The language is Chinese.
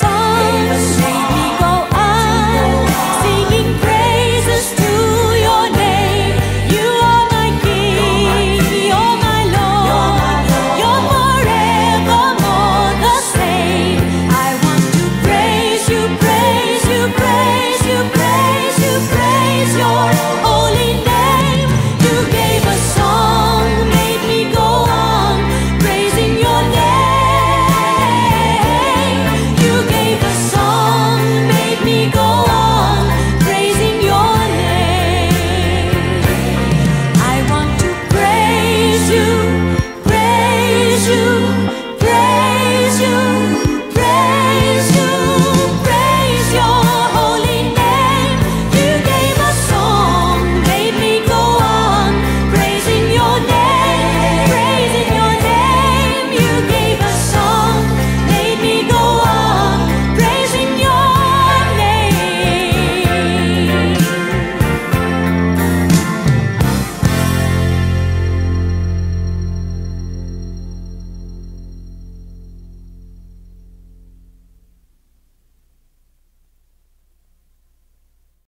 心么？